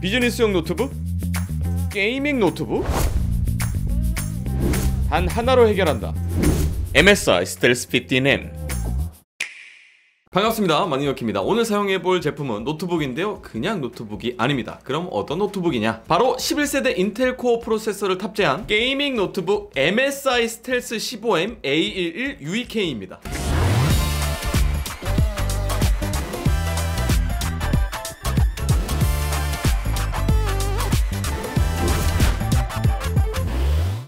비즈니스용 노트북? gaming 노트북? 단 하나로 해결한다. MSI Stealth 15M 반갑습니다. 마니어키입니다. 오늘 사용해볼 제품은 노트북인데요. 그냥 노트북이 아닙니다. 그럼 어떤 노트북이냐? 바로 11세대 Intel Core 프로세서를 탑재한 gaming 노트북 MSI Stealth 15M A11 UEK입니다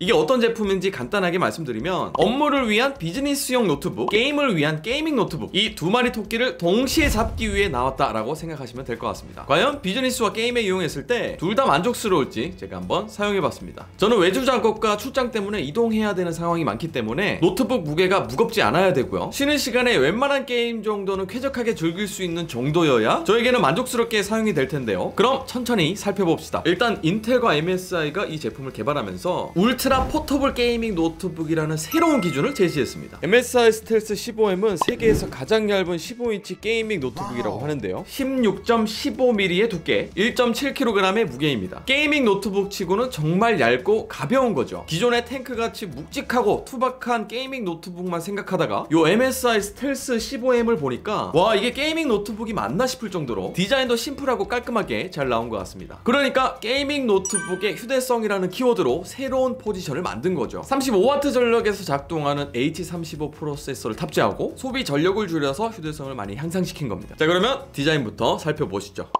이게 어떤 제품인지 간단하게 말씀드리면 업무를 위한 비즈니스용 노트북, 게임을 위한 gaming 노트북 이 두 마리 토끼를 동시에 잡기 위해 나왔다라고 생각하시면 될 것 같습니다. 과연 비즈니스와 게임에 이용했을 때 둘 다 만족스러울지 제가 한번 사용해봤습니다. 저는 외주 작업과 출장 때문에 이동해야 되는 상황이 많기 때문에 노트북 무게가 무겁지 않아야 되고요. 쉬는 시간에 웬만한 게임 정도는 쾌적하게 즐길 수 있는 정도여야 저에게는 만족스럽게 사용이 될 텐데요. 그럼 천천히 살펴봅시다. 일단 Intel과 MSI가 이 제품을 개발하면서 ult ul portable gaming 노트북이라는 새로운 기준을 제시했습니다. MSI Stealth 15M은 세계에서 가장 얇은 15인치 gaming 노트북이라고 하는데요. 16.15mm의 두께, 1.7kg의 무게입니다. gaming 노트북 치고는 정말 얇고 가벼운 거죠. 기존의 탱크같이 묵직하고 투박한 gaming 노트북만 생각하다가 요 MSI Stealth 15M을 보니까 와 이게 gaming 노트북이 맞나 싶을 정도로 디자인도 심플하고 깔끔하게 잘 나온 것 같습니다. 그러니까 gaming 노트북의 휴대성이라는 키워드로 새로운 포지 포 지션을 만든 거죠. 35W 전력에서 작동하는 H35 프로세서를 탑재하고 소비 전력을 줄여서 휴대성을 많이 향상시킨 겁니다. 자 그러면 디자인부터 살펴보시죠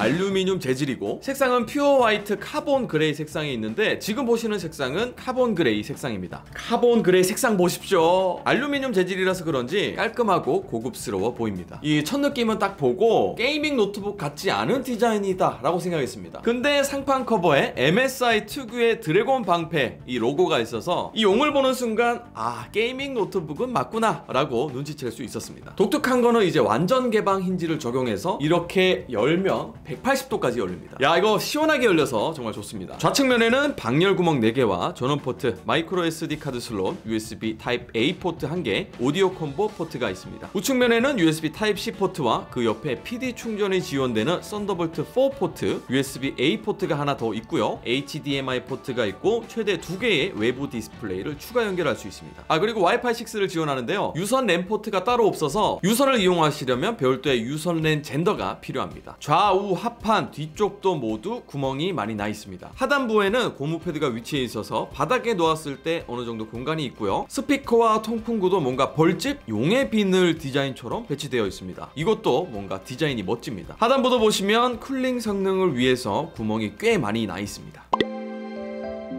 알루미늄 재질이고 색상은 pure white carbon gray 색상이 있는데 지금 보시는 색상은 carbon gray 색상입니다. carbon gray 색상 보십시오. 알루미늄 재질이라서 그런지 깔끔하고 고급스러워 보입니다. 이 첫 느낌은 딱 보고 gaming 노트북 같지 않은 디자인이다 라고 생각했습니다. 근데 상판 커버에 MSI 특유의 dragon 방패 이 로고가 있어서 이 용을 보는 순간 아 gaming 노트북은 맞구나 라고 눈치챌 수 있었습니다. 독특한 거는 이제 완전 개방 힌지를 적용해서 이렇게 열면 180도까지 열립니다. 야 이거 시원하게 열려서 정말 좋습니다. 좌측면에는 방열 구멍 4개와 전원 포트 micro SD 카드 슬롯 USB type A 포트 1개 audio combo 포트가 있습니다. 우측면에는 USB type C 포트와 그 옆에 PD 충전이 지원되는 Thunderbolt 4 포트 USB A 포트가 하나 더 있고요. HDMI 포트가 있고 최대 2개의 외부 디스플레이를 추가 연결할 수 있습니다. 아 그리고 와이파이 6를 지원하는데요. 유선 랜 포트가 따로 없어서 유선을 이용하시려면 별도의 유선 랜 gender가 필요합니다. 좌우 하판 뒤쪽도 모두 구멍이 많이 나 있습니다. 하단부에는 고무 패드가 위치해 있어서 바닥에 놓았을 때 어느 정도 공간이 있고요. 스피커와 통풍구도 뭔가 벌집 용의 비늘 디자인처럼 배치되어 있습니다. 이것도 뭔가 디자인이 멋집니다. 하단부도 보시면 cooling 성능을 위해서 구멍이 꽤 많이 나 있습니다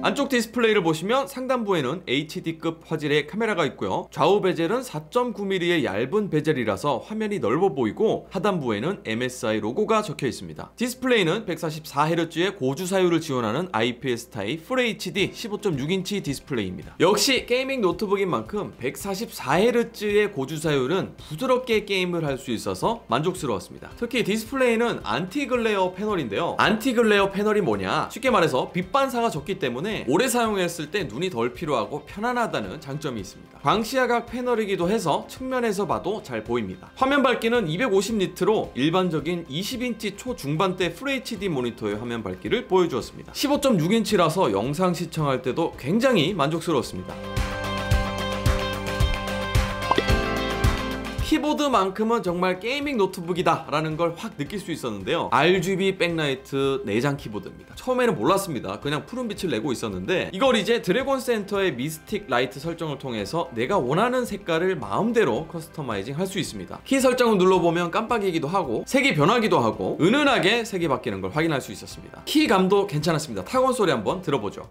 안쪽 디스플레이를 보시면 상단부에는 HD급 화질의 카메라가 있고요. 좌우 bezel은 4.9mm의 얇은 bezel이라서 화면이 넓어 보이고 하단부에는 MSI 로고가 적혀 있습니다. 디스플레이는 144Hz의 고주사율을 지원하는 IPS 타입 FHD 15.6인치 디스플레이입니다. 역시 gaming 노트북인 만큼 144Hz의 고주사율은 부드럽게 게임을 할 수 있어서 만족스러웠습니다. 특히 디스플레이는 anti-glare 패널인데요. anti-glare 패널이 뭐냐? 쉽게 말해서 빛 반사가 적기 때문에 때문에 오래 사용했을 때 눈이 덜 피로하고 편안하다는 장점이 있습니다. 광시야각 패널이기도 해서 측면에서 봐도 잘 보입니다. 화면 밝기는 250nit로 일반적인 20인치 초중반대 FHD 모니터의 화면 밝기를 보여주었습니다. 15.6인치라서 영상 시청할 때도 굉장히 만족스러웠습니다. 키보드만큼은 정말 gaming 노트북이다 라는 걸 확 느낄 수 있었는데요. RGB backlight 내장 키보드입니다. 처음에는 몰랐습니다. 그냥 푸른 빛을 내고 있었는데 이걸 이제 Dragon Center의 Mystic Light 설정을 통해서 내가 원하는 색깔을 마음대로 customizing 할 수 있습니다. 키 설정을 눌러보면 깜빡이기도 하고 색이 변하기도 하고 은은하게 색이 바뀌는 걸 확인할 수 있었습니다. 키감도 괜찮았습니다. 타건 소리 한번 들어보죠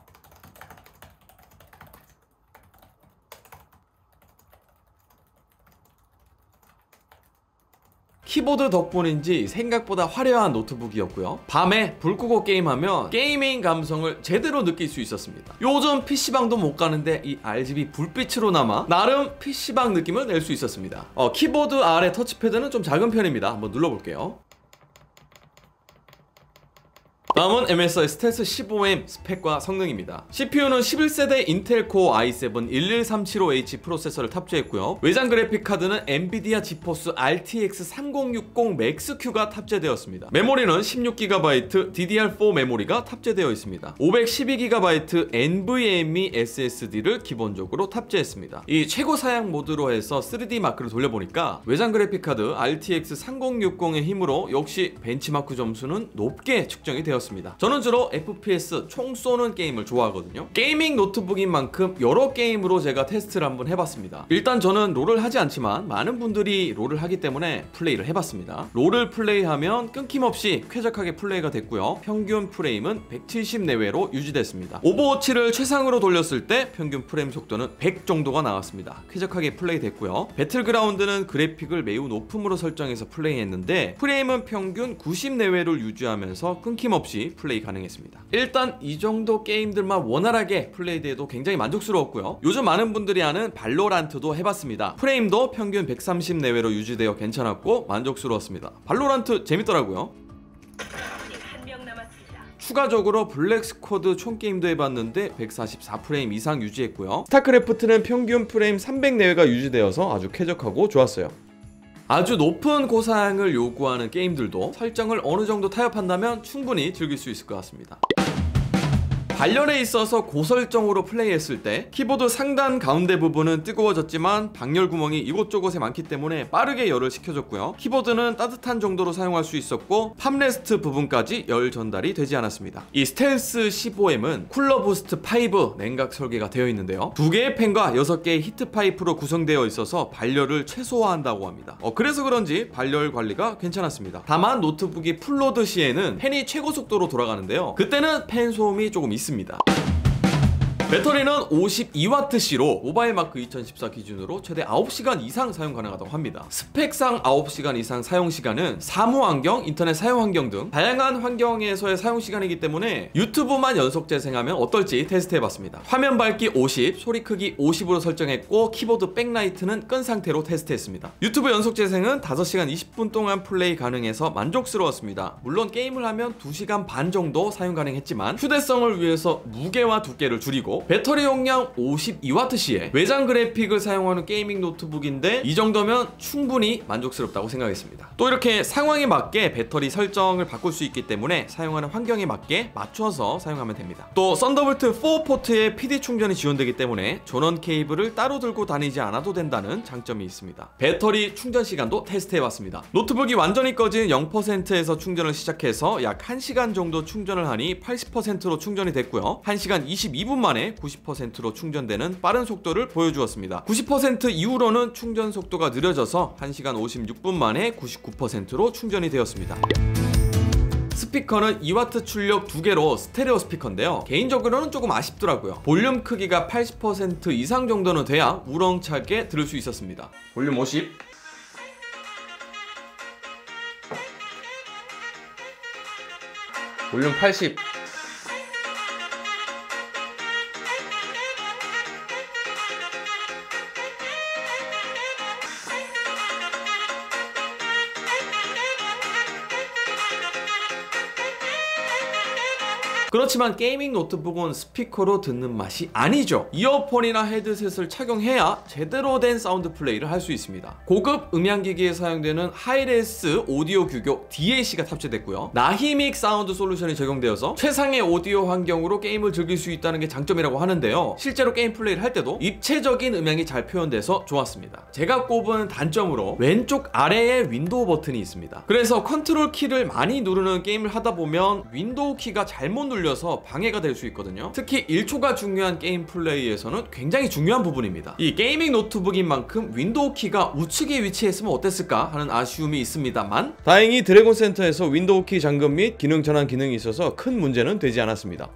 키보드 덕분인지 생각보다 화려한 노트북이었고요. 밤에 불 끄고 게임하면 gaming 감성을 제대로 느낄 수 있었습니다. 요즘 PC방도 못 가는데 이 RGB 불빛으로나마 나름 PC방 느낌을 낼 수 있었습니다. 어, 키보드 아래 터치패드는 좀 작은 편입니다. 한번 눌러볼게요 다음은 MSI Stealth 15M 스펙과 성능입니다. CPU는 11세대 Intel Core i7 11375H 프로세서를 탑재했고요. 외장 그래픽 카드는 NVIDIA GeForce RTX 3060 Max-Q가 탑재되었습니다. 메모리는 16GB DDR4 메모리가 탑재되어 있습니다. 512GB NVMe SSD를 기본적으로 탑재했습니다. 이 최고 사양 모드로 해서 3DMark를 돌려보니까 외장 그래픽 카드 RTX 3060의 힘으로 역시 벤치마크 점수는 높게 측정이 되었습니다. 저는 주로 FPS 총 쏘는 게임을 좋아하거든요. gaming 노트북인 만큼 여러 게임으로 제가 테스트를 한번 해봤습니다. 일단 저는 롤을 하지 않지만 많은 분들이 롤을 하기 때문에 플레이를 해봤습니다. 롤을 플레이하면 끊김없이 쾌적하게 플레이가 됐고요. 평균 프레임은 170 내외로 유지됐습니다. Overwatch를 최상으로 돌렸을 때 평균 프레임 속도는 100 정도가 나왔습니다. 쾌적하게 플레이 됐고요. Battlegrounds는 그래픽을 매우 높음으로 설정해서 플레이했는데 프레임은 평균 90 내외를 유지하면서 끊김없이 플레이 가능했습니다. 일단 이 정도 게임들만 원활하게 플레이돼도 굉장히 만족스러웠고요. 요즘 많은 분들이 아는 Valorant도 해봤습니다. 프레임도 평균 130 내외로 유지되어 괜찮았고 만족스러웠습니다. Valorant 재밌더라고요. 추가적으로 Black Squad 총 게임도 해봤는데 144프레임 이상 유지했고요. StarCraft는 평균 프레임 300 내외가 유지되어서 아주 쾌적하고 좋았어요. 아주 높은 고사양을 요구하는 게임들도 설정을 어느 정도 타협한다면 충분히 즐길 수 있을 것 같습니다. 발열에 있어서 고설정으로 플레이했을 때 키보드 상단 가운데 부분은 뜨거워졌지만 방열 구멍이 이곳저곳에 많기 때문에 빠르게 열을 식혀줬고요. 키보드는 따뜻한 정도로 사용할 수 있었고 palm rest 부분까지 열 전달이 되지 않았습니다. 이 스텔스 15M은 Cooler Boost 5 냉각 설계가 되어 있는데요. 두 개의 팬과 여섯 개의 heat pipe로 구성되어 있어서 발열을 최소화한다고 합니다. 어, 그래서 그런지 발열 관리가 괜찮았습니다. 다만 노트북이 full load 시에는 팬이 최고 속도로 돌아가는데요. 그때는 팬 소음이 조금 있습니다. 있습니다. 배터리는 52Wh로 MobileMark 2014 기준으로 최대 9시간 이상 사용 가능하다고 합니다. 스펙상 9시간 이상 사용 시간은 사무 환경, 인터넷 사용 환경 등 다양한 환경에서의 사용 시간이기 때문에 유튜브만 연속 재생하면 어떨지 테스트해봤습니다. 화면 밝기 50, 소리 크기 50으로 설정했고 키보드 backlight는 끈 상태로 테스트했습니다. 유튜브 연속 재생은 5시간 20분 동안 플레이 가능해서 만족스러웠습니다. 물론 게임을 하면 2시간 반 정도 사용 가능했지만 휴대성을 위해서 무게와 두께를 줄이고 배터리 용량 52Wh에 외장 그래픽을 사용하는 gaming 노트북인데 이 정도면 충분히 만족스럽다고 생각했습니다. 또 이렇게 상황에 맞게 배터리 설정을 바꿀 수 있기 때문에 사용하는 환경에 맞게 맞춰서 사용하면 됩니다. 또 Thunderbolt 4 포트에 PD 충전이 지원되기 때문에 전원 케이블을 따로 들고 다니지 않아도 된다는 장점이 있습니다. 배터리 충전 시간도 테스트해봤습니다. 노트북이 완전히 꺼진 0%에서 충전을 시작해서 약 1시간 정도 충전을 하니 80%로 충전이 됐고요. 1시간 22분 만에 90%로 충전되는 빠른 속도를 보여주었습니다. 90% 이후로는 충전 속도가 느려져서 1시간 56분 만에 99%로 충전이 되었습니다. 스피커는 2W 출력 두 개로 스테레오 스피커인데요. 개인적으로는 조금 아쉽더라고요. 볼륨 크기가 80% 이상 정도는 돼야 우렁차게 들을 수 있었습니다. 볼륨 50. 볼륨 80. 그렇지만 gaming 노트북은 스피커로 듣는 맛이 아니죠. 이어폰이나 헤드셋을 착용해야 제대로 된 사운드 플레이를 할 수 있습니다. 고급 음향기기에 사용되는 Hi-Res 오디오 규격 DAC가 탑재됐고요. Nahimic 사운드 솔루션이 적용되어서 최상의 오디오 환경으로 게임을 즐길 수 있다는 게 장점이라고 하는데요. 실제로 게임 플레이를 할 때도 입체적인 음향이 잘 표현돼서 좋았습니다. 제가 꼽은 단점으로 왼쪽 아래에 Windows 버튼이 있습니다. 그래서 컨트롤 키를 많이 누르는 게임을 하다 보면 Windows 키가 잘못 눌려서 방해가 될 수 있거든요. 특히 1초가 중요한 게임 플레이에서는 굉장히 중요한 부분입니다. 이 gaming 노트북인 만큼 Windows 키가 우측에 위치했으면 어땠을까 하는 아쉬움이 있습니다만 다행히 Dragon Center에서 Windows 키 잠금 및 기능 전환 기능이 있어서 큰 문제는 되지 않았습니다.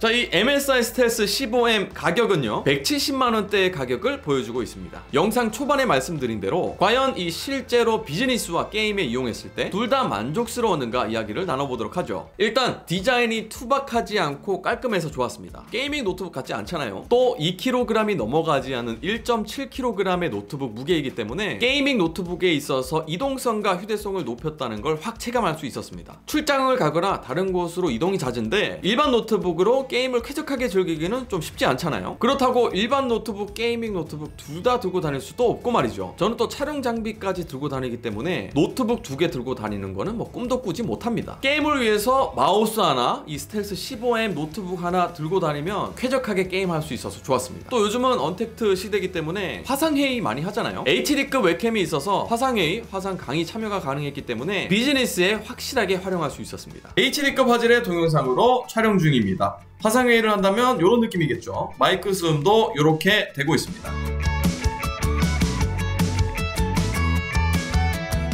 자, 이 MSI Stealth 15M 가격은요, 170만원대의 가격을 보여주고 있습니다. 영상 초반에 말씀드린 대로, 과연 이 실제로 비즈니스와 게임에 이용했을 때, 둘 다 만족스러웠는가 이야기를 나눠보도록 하죠. 일단, 디자인이 투박하지 않고 깔끔해서 좋았습니다. gaming 노트북 같지 않잖아요. 또 2kg이 넘어가지 않은 1.7kg의 노트북 무게이기 때문에, gaming 노트북에 있어서 이동성과 휴대성을 높였다는 걸 확 체감할 수 있었습니다. 출장을 가거나 다른 곳으로 이동이 잦은데, 일반 노트북으로 게임을 쾌적하게 즐기기는 좀 쉽지 않잖아요. 그렇다고 일반 노트북, gaming 노트북 둘 다 들고 다닐 수도 없고 말이죠. 저는 또 촬영 장비까지 들고 다니기 때문에 노트북 두 개 들고 다니는 거는 뭐 꿈도 꾸지 못합니다. 게임을 위해서 마우스 하나, 이 스텔스 15M 노트북 하나 들고 다니면 쾌적하게 게임할 수 있어서 좋았습니다. 또 요즘은 언택트 시대이기 때문에 화상회의 많이 하잖아요. HD급 webcam이 있어서 화상회의, 화상 강의 참여가 가능했기 때문에 비즈니스에 확실하게 활용할 수 있었습니다. HD급 화질의 동영상으로 촬영 중입니다. 화상회의를 한다면 이런 느낌이겠죠. 마이크 수음도 이렇게 되고 있습니다.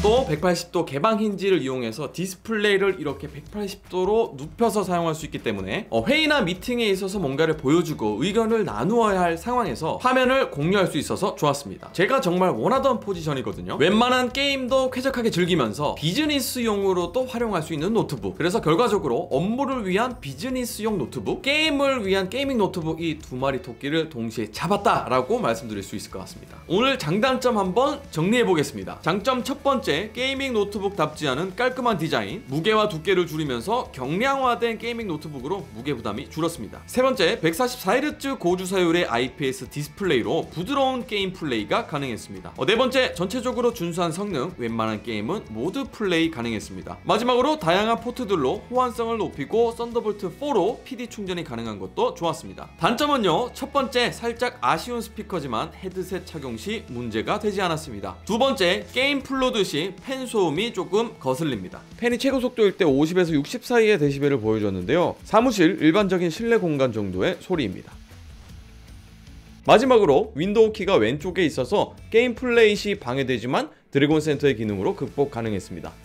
또 180도 개방 힌지를 이용해서 디스플레이를 이렇게 180도로 눕혀서 사용할 수 있기 때문에 어, 회의나 미팅에 있어서 뭔가를 보여주고 의견을 나누어야 할 상황에서 화면을 공유할 수 있어서 좋았습니다. 제가 정말 원하던 포지션이거든요. 웬만한 게임도 쾌적하게 즐기면서 비즈니스용으로 또 활용할 수 있는 노트북. 그래서 결과적으로 업무를 위한 비즈니스용 노트북, 게임을 위한 게이밍 노트북 이 두 마리 토끼를 동시에 잡았다 라고 말씀드릴 수 있을 것 같습니다. 오늘 장단점 한번 정리해 보겠습니다. 장점 첫 번째 게이밍 노트북답지 않은 깔끔한 디자인, 무게와 두께를 줄이면서 경량화된 게이밍 노트북으로 무게 부담이 줄었습니다. 세 번째, 144Hz 고주사율의 IPS 디스플레이로 부드러운 게임 플레이가 가능했습니다. 어, 네 번째, 전체적으로 준수한 성능, 웬만한 게임은 모두 플레이 가능했습니다. 마지막으로 다양한 포트들로 호환성을 높이고 Thunderbolt 4로 PD 충전이 가능한 것도 좋았습니다. 단점은요, 첫 번째, 살짝 아쉬운 스피커지만 헤드셋 착용 시 문제가 되지 않았습니다. 두 번째, 게임 full load 시팬 소음이 조금 거슬립니다. 팬이 최고 속도일 때 50에서 60 사이의 데시벨을 보여줬는데요. 사무실 일반적인 실내 공간 정도의 소리입니다. 마지막으로 윈도우 키가 왼쪽에 있어서 게임 플레이 시 방해되지만 Dragon Center의 기능으로 극복 가능했습니다.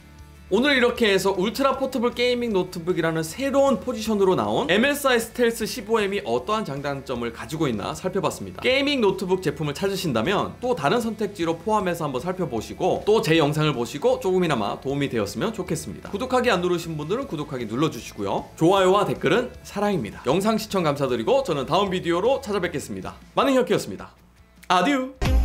오늘 이렇게 해서 울트라 포터블 게이밍 노트북이라는 새로운 포지션으로 나온 MSI Stealth 15M이 어떠한 장단점을 가지고 있나 살펴봤습니다. 게이밍 노트북 제품을 찾으신다면 또 다른 선택지로 포함해서 한번 살펴보시고 또 제 영상을 보시고 조금이나마 도움이 되었으면 좋겠습니다. 구독하기 안 누르신 분들은 구독하기 눌러주시고요. 좋아요와 댓글은 사랑입니다. 영상 시청 감사드리고 저는 다음 비디오로 찾아뵙겠습니다. 많은 혁기였습니다. 아듀!